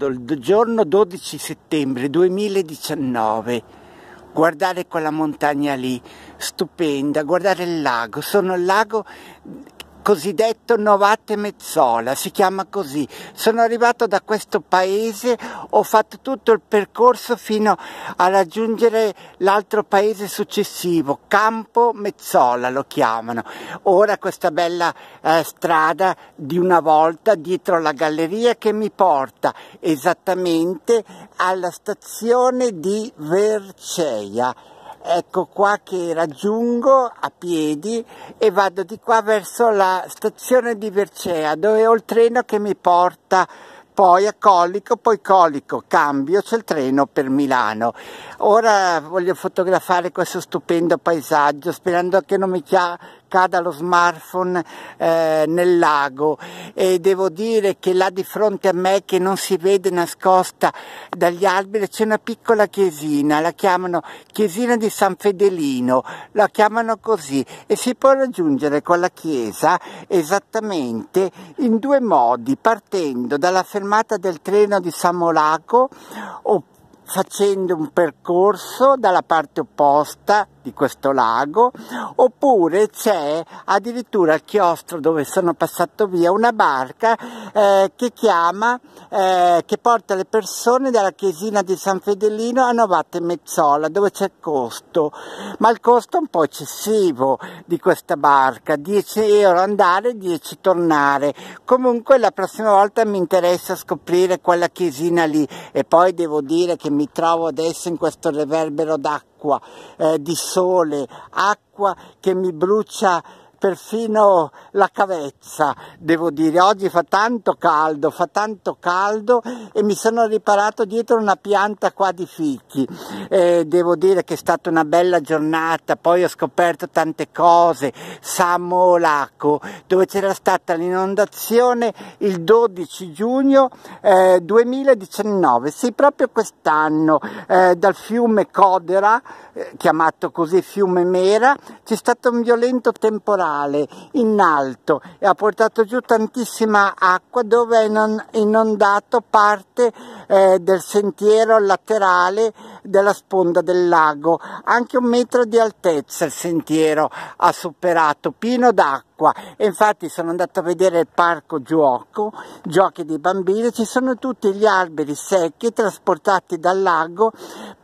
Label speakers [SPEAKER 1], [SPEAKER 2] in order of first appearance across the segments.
[SPEAKER 1] ricordo il giorno 12 settembre 2019, guardare quella montagna lì, stupenda, guardare il lago, sono il lago cosiddetto Novate Mezzola, si chiama così. Sono arrivato da questo paese, ho fatto tutto il percorso fino a raggiungere l'altro paese successivo, Campo Mezzola lo chiamano. Ora questa bella eh, strada di una volta dietro la galleria che mi porta esattamente alla stazione di Verceia ecco qua che raggiungo a piedi e vado di qua verso la stazione di Vercea dove ho il treno che mi porta poi a Collico, poi Collico, cambio, c'è il treno per Milano. Ora voglio fotografare questo stupendo paesaggio sperando che non mi cada lo smartphone eh, nel lago. E devo dire che là di fronte a me che non si vede nascosta dagli alberi c'è una piccola chiesina, la chiamano chiesina di San Fedelino, la chiamano così e si può raggiungere quella chiesa esattamente in due modi, partendo dalla fermata del treno di San Molaco o facendo un percorso dalla parte opposta di questo lago oppure c'è addirittura al chiostro dove sono passato via una barca eh, che chiama eh, che porta le persone dalla chiesina di San Fedelino a Novate Mezzola dove c'è il costo. Ma il costo è un po' eccessivo di questa barca 10 euro andare 10 tornare. Comunque la prossima volta mi interessa scoprire quella chiesina lì e poi devo dire che mi trovo adesso in questo reverbero d'acqua acqua, eh, di sole, acqua che mi brucia perfino la cavezza, devo dire. Oggi fa tanto caldo, fa tanto caldo e mi sono riparato dietro una pianta qua di fichi. Eh, devo dire che è stata una bella giornata, poi ho scoperto tante cose. Samolaco, dove c'era stata l'inondazione il 12 giugno eh, 2019, sì, proprio quest'anno, eh, dal fiume Codera, eh, chiamato così fiume Mera, c'è stato un violento temporale mare in alto e ha portato giù tantissima acqua dove è inondato parte eh, del sentiero laterale della sponda del lago. Anche un metro di altezza il sentiero ha superato, pieno d'acqua. E infatti sono andato a vedere il parco gioco, giochi dei bambini, ci sono tutti gli alberi secchi trasportati dal lago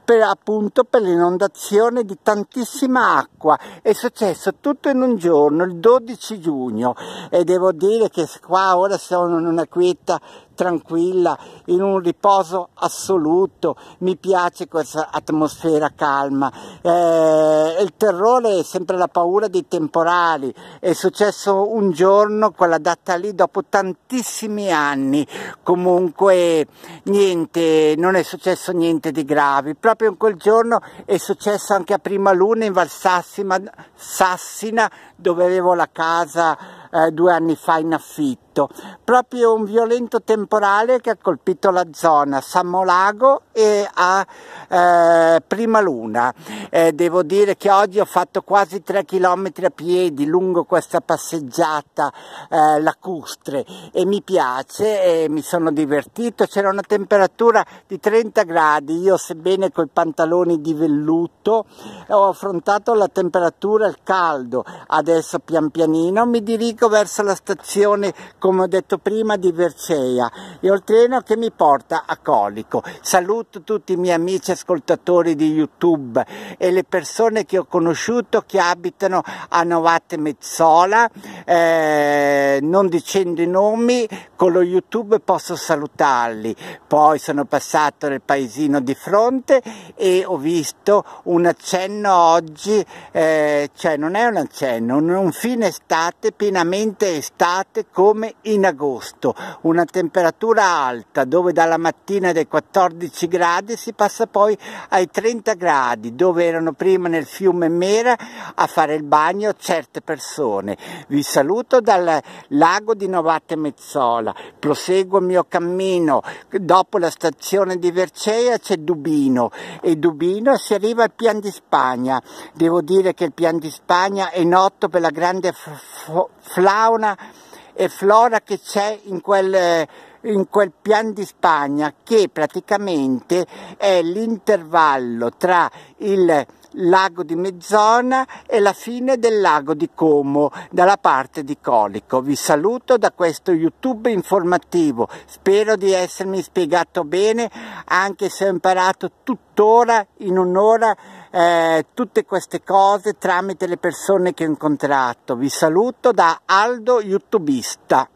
[SPEAKER 1] per, appunto per l'inondazione di tantissima acqua. È successo tutto in un giorno, il 12 giugno, e devo dire che qua ora sono in una quieta tranquilla, in un riposo assoluto, mi piace questa atmosfera calma. Eh, il terrore è sempre la paura dei temporali, è successo un giorno, quella data lì, dopo tantissimi anni, comunque niente, non è successo niente di grave, proprio in quel giorno è successo anche a prima luna in Valsassina, Sassina, dove avevo la casa eh, due anni fa in affitto. Proprio un violento temporale che ha colpito la zona Samolago e a eh, Prima Luna. Eh, devo dire che oggi ho fatto quasi 3 km a piedi lungo questa passeggiata eh, lacustre e mi piace e mi sono divertito. C'era una temperatura di 30 gradi, io sebbene con i pantaloni di velluto ho affrontato la temperatura, il caldo. Adesso pian pianino mi dirigo verso la stazione, come ho detto prima, di Vercea e ho il treno che mi porta a Colico. Saluto tutti i miei amici ascoltatori di YouTube e le persone che ho conosciuto che abitano a Novate Mezzola, eh, non dicendo i nomi, con lo YouTube posso salutarli. Poi sono passato nel paesino di fronte e ho visto un accenno oggi, eh, cioè non è un accenno, un, fine estate pienamente estate come in agosto, una temperatura alta dove dalla mattina dai 14 gradi si passa poi ai 30 gradi dove erano prima nel fiume Mera a fare il bagno certe persone. Vi saluto dal lago di Novate Mezzola, proseguo il mio cammino, dopo la stazione di Vercea c'è Dubino e Dubino si arriva al Pian di Spagna. Devo dire che il Pian di Spagna è noto per la grande fauna e flora che c'è in quel in quel pian di Spagna che praticamente è l'intervallo tra il lago di Mezzona e la fine del lago di Como dalla parte di Colico. Vi saluto da questo YouTube informativo, spero di essermi spiegato bene anche se ho imparato tuttora in un'ora eh, tutte queste cose tramite le persone che ho incontrato. Vi saluto da Aldo YouTubista.